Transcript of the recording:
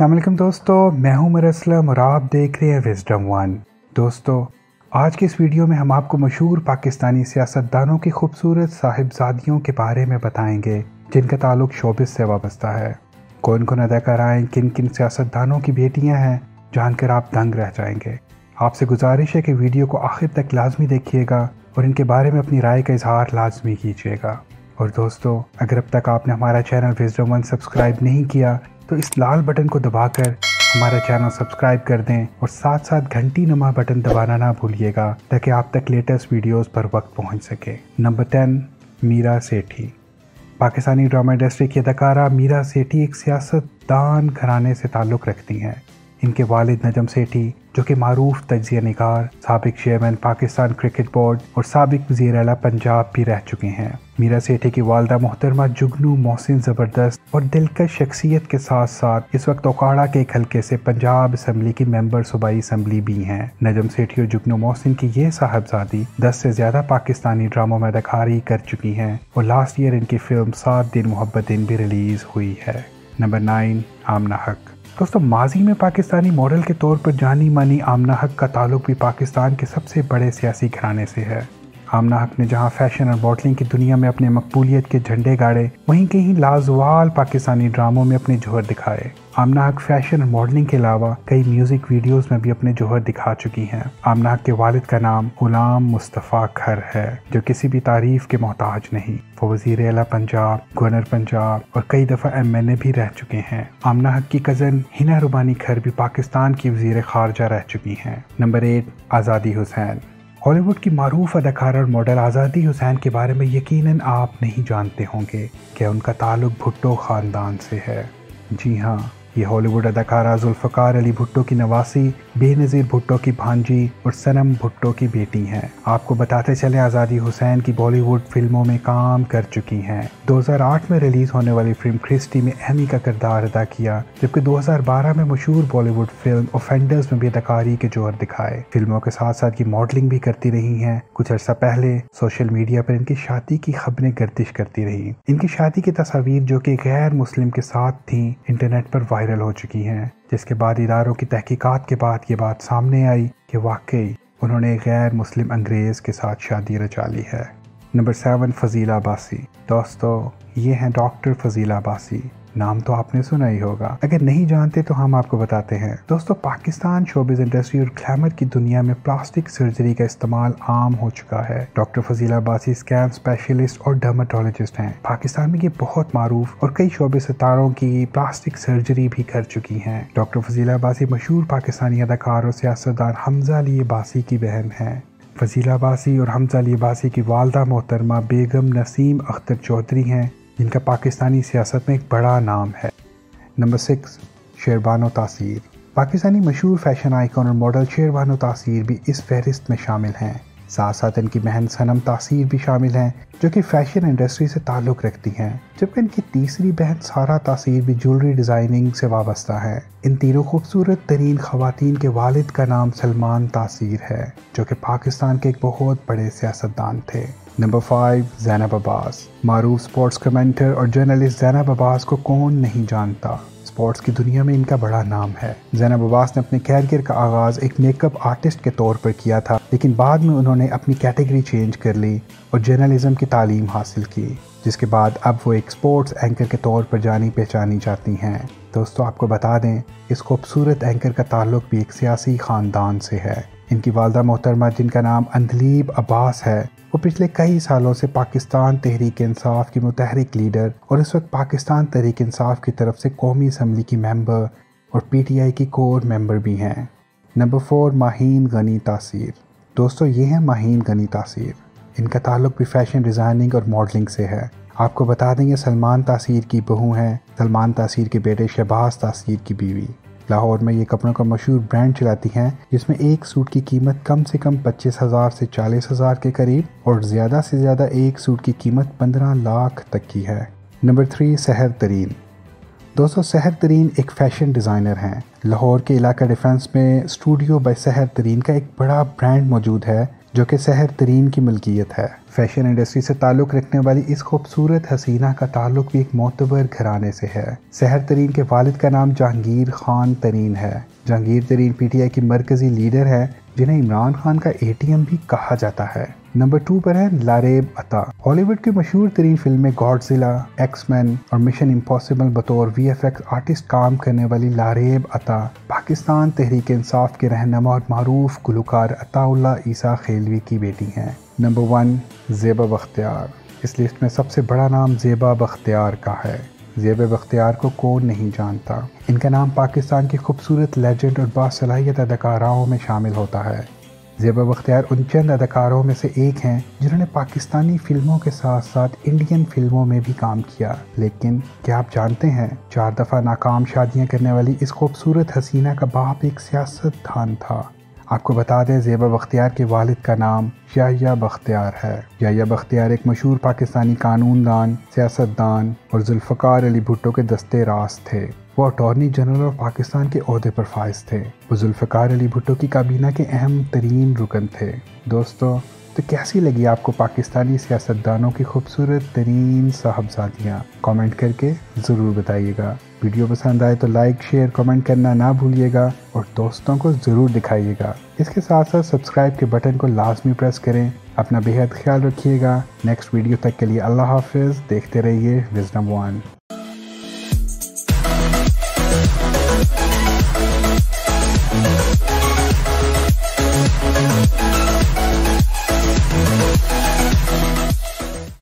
वालेकुम दोस्तों, मैं हूँ उमर असलम और आप देख रहे हैं विजडम वन दोस्तों, आज के इस वीडियो में हम आपको मशहूर पाकिस्तानी सियासतदानों की खूबसूरत साहिबजादियों के बारे में बताएँगे, जिनका ताल्लुक शोबिस से वाबस्ता है। कौन कौन अदाकाराएँ किन किन सियासतदानों की बेटियाँ हैं, जानकर आप दंग रह जाएँगे। आपसे गुजारिश है कि वीडियो को आखिर तक लाजमी देखिएगा और इनके बारे में अपनी राय का इजहार लाजमी कीजिएगा। और दोस्तों, अगर अब तक आपने हमारा चैनल विजडम वन सब्सक्राइब नहीं किया तो इस लाल बटन को दबाकर हमारा चैनल सब्सक्राइब कर दें और साथ साथ घंटी नमा बटन दबाना ना भूलिएगा, ताकि आप तक लेटेस्ट वीडियोस पर वक्त पहुँच सके। Number ten Meera Sethi. Pakistani drama industry की अदाकारा मीरा सेठी एक सियासतदान घराने से ताल्लुक़ रखती हैं। इनके वालिद नजम सेठी, जो कि मरूफ तजिया निगार, सबक चेयरमैन पाकिस्तान क्रिकेट बोर्ड और सबक वजी अला पंजाब भी रह चुके हैं। मीरा सेठी की वालदा मोहतरमा जुगनू मोहसिन ज़बरदस्त और दिलकश शख्सियत के साथ साथ इस वक्त ओकाड़ा के एक हल्के से पंजाब असम्बली की मेंबर सूबाई असम्बली भी हैं। नजम सेठी और जुगनू मोहसिन की ये साहबजादी दस से ज़्यादा पाकिस्तानी ड्रामों में अदाकारी कर चुकी हैं और लास्ट ईयर इनकी फ़िल्म सात दिन मोहब्बत दिन भी रिलीज़ हुई है। नंबर नाइन आमना हक। दोस्तों, माजी में पाकिस्तानी मॉडल के तौर पर जानी मानी आमना हक का ताल्लुक भी पाकिस्तान के सबसे बड़े सियासी घराने से है। आमना हक ने जहाँ फ़ैशन और मॉडलिंग की दुनिया में अपने मकबूलियत के झंडे गाड़े, वहीं कहीं लाजवाल पाकिस्तानी ड्रामों में अपने जोहर दिखाए। आमना हक फ़ैशन और मॉडलिंग के अलावा कई म्यूज़िक वीडियोस में भी अपने जोहर दिखा चुकी हैं। आमना हक के वालिद का नाम गुलाम मुस्तफ़ा खर है, जो किसी भी तारीफ़ के मोहताज नहीं। वो वज़ीर अला पंजाब, गवर्नर पंजाब और कई दफ़ा एम एन ए भी रह चुके हैं। आमना हक की कज़न हिना रुबानी खर भी पाकिस्तान की वज़ीर खारजा रह चुकी हैं। नंबर एट, आज़ादी हुसैन। हॉलीवुड की मरूफ अदाकार और मॉडल आज़ादी हुसैन के बारे में यकीनन आप नहीं जानते होंगे कि उनका ताल्लुक भुट्टो ख़ानदान से है। जी हाँ। ये हॉलीवुड अदाकारा जुल्फ़कार अली भुट्टो की नवासी, बेनज़ीर भुट्टो की भांजी और सनम भुट्टो की बेटी हैं। आपको बताते चले आज़ादी हुसैन की बॉलीवुड फ़िल्मों में काम कर चुकी हैं। 2008 में रिलीज़ होने वाली फ़िल्म क्रिस्टी में एमी का किरदार अदा किया, जबकि 2012 में मशहूर बॉलीवुड फ़िल्म ऑफेंडर्स में भी अदाकारी के ज़ोर दिखाए। फ़िल्मों के साथ साथ ये मॉडलिंग भी करती रही हैं। कुछ अर्सा पहले सोशल मीडिया पर इनकी शादी की खबरें गर्दिश करती रही। इनकी शादी की तस्वीर जो कि गैर मुस्लिम के साथ थी, इंटरनेट पर वायरल वायरल हो चुकी हैं, जिसके बाद इदारों की तहकीकात के बाद ये बात सामने आई कि वाकई उन्होंने गैर मुस्लिम अंग्रेज़ के साथ शादी रचा ली है। नंबर सेवन फजीला बासी दोस्तों, ये हैं डॉक्टर फजीला बासी नाम तो आपने सुना ही होगा। अगर नहीं जानते तो हम आपको बताते हैं। दोस्तों, पाकिस्तान शोबिज इंडस्ट्री और ग्लैमर की दुनिया में प्लास्टिक सर्जरी का इस्तेमाल आम हो चुका है। डॉक्टर फजीला बासी स्कैन स्पेशलिस्ट और डर्माटोलॉजिस्ट हैं। पाकिस्तान में ये बहुत मारूफ और कई शोबे सितारों की प्लास्टिक सर्जरी भी कर चुकी हैं। डॉक्टर फजीला बासी मशहूर पाकिस्तानी अदाकार और सियासतदान हमजा अली बासी की बहन है। फजीला बासी और हमजा अली बासी की वालदा मोहतरमा बेगम नसीम अख्तर चौधरी हैं। जिनका पाकिस्तानी सियासत में एक बड़ा नाम है। Number six Sherbano Taseer. पाकिस्तानी मशहूर फ़ैशन आइकॉन और मॉडल शेरबानो तासीर भी इस फहरिस्त में शामिल हैं। साथ साथ इनकी बहन सनम तासीर भी शामिल हैं, जो कि फ़ैशन इंडस्ट्री से ताल्लुक़ रखती हैं, जबकि इनकी तीसरी बहन सारा तासीर भी ज्वेलरी डिज़ाइनिंग से वाबस्ता है। इन तीनों खूबसूरत तरीन खातन के वालिद का नाम सलमान तासीर है, जो कि पाकिस्तान के एक बहुत बड़े सियासतदान थे। नंबर फाइव जैनब अब्बास मारूफ स्पोर्ट्स कमेंटर और जर्नलिस्ट जैनब अब्बास को कौन नहीं जानता? स्पोर्ट्स की दुनिया में इनका बड़ा नाम है। जैनब अब्बास ने अपने कैरियर का आगाज़ एक मेकअप आर्टिस्ट के तौर पर किया था, लेकिन बाद में उन्होंने अपनी कैटेगरी चेंज कर ली और जर्नलिज्म की तालीम हासिल की, जिसके बाद अब वो एक स्पोर्ट्स एंकर के तौर पर जानी पहचानी जाती हैं। दोस्तों, आपको बता दें, इस खूबसूरत एंकर का ताल्लुक भी एक सियासी ख़ानदान से है। इनकी वालदा मोहतरमा, जिनका नाम अंदलीब अब्बास है वो पिछले कई सालों से पाकिस्तान तहरीक इंसाफ की मुतहरिक लीडर और इस वक्त पाकिस्तान तहरीक इंसाफ की तरफ़ से कौमी असम्बली की मेंबर और पीटीआई की कोर मेंबर भी हैं। नंबर फोर, माहीन गनी तासीर। दोस्तों, ये हैं माहीन गनी तासीर। इनका ताल्लुक भी फ़ैशन डिज़ाइनिंग और मॉडलिंग से है। आपको बता देंगे सलमान तासीर की बहू हैं, सलमान तासीर के बेटे शहबाज तासीर की बीवी। लाहौर में ये कपड़ों का मशहूर ब्रांड चलाती हैं, जिसमें एक सूट की कीमत कम से कम पच्चीस हज़ार से चालीस हज़ार के करीब और ज़्यादा से ज़्यादा एक सूट की कीमत पंद्रह लाख तक की है। नंबर थ्री, सहर तरीन। दोस्तों, सहर तरीन एक फ़ैशन डिज़ाइनर हैं। लाहौर के इलाका डिफेंस में स्टूडियो बाय सहर तरीन का एक बड़ा ब्रांड मौजूद है, जो कि सहर तरीन की मलकियत है। फ़ैशन इंडस्ट्री से ताल्लुक़ रखने वाली इस खूबसूरत हसीना का ताल्लुक भी एक मोतबर घराने से है। सहर तरीन के वालिद का नाम जहांगीर खान तरीन है। जहांगीर तरीन पीटीआई की मरकजी लीडर है, जिन्हें इमरान खान का एटीएम भी कहा जाता है। नंबर टू पर है लारेब अता। हॉलीवुड की मशहूर तरीन फ़िल्में गॉडजिला एक्समैन और मिशन इम्पॉसिबल बतौर वीएफएक्स आर्टिस्ट काम करने वाली लारेब अता, पाकिस्तान तहरीक इंसाफ के रहनमा और मरूफ गुलकार अताउल्ला ईसा खेलवी की बेटी हैं। नंबर वन जेबा बख्तियार इस लिस्ट में सबसे बड़ा नाम जेबा बख्तियार का है। जेब बख्तियार को कौन नहीं जानता? इनका नाम पाकिस्तान की खूबसूरत लेजेंड और बासलाहियत अदाकाराओं में शामिल होता है। जेबा बख्तियार उन चंद अदाकारों में से एक हैं, जिन्होंने पाकिस्तानी फ़िल्मों के साथ साथ इंडियन फ़िल्मों में भी काम किया। लेकिन क्या आप जानते हैं, चार दफ़ा नाकाम शादियाँ करने वाली इस खूबसूरत हसीना का बाप एक सियासतदान था। आपको बता दें ज़ेबा बख्तियार के वालिद का नाम याया बख्तियार है। याया बख्तियार एक मशहूर पाकिस्तानी कानूनदान, सियासतदान और जुल्फ़कार अली भुट्टो के दस्ते रास थे। वो अटॉर्नी जनरल ऑफ़ पाकिस्तान के अहदे पर फायज थे। वो जुल्फ़कार अली भुट्टो की काबीना के अहम तरीन रुकन थे। दोस्तों तो कैसी लगी आपको पाकिस्तानी सियासतदानों की खूबसूरत, तरीन साहबजादियाँ? कमेंट करके ज़रूर बताइएगा। वीडियो पसंद आए तो लाइक, शेयर, कमेंट करना ना भूलिएगा और दोस्तों को ज़रूर दिखाइएगा। इसके साथ साथ सब्सक्राइब के बटन को लाजमी प्रेस करें। अपना बेहद ख्याल रखिएगा। नेक्स्ट वीडियो तक के लिए अल्लाह हाफिज़। देखते रहिए विजडम वन।